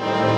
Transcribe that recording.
Bye.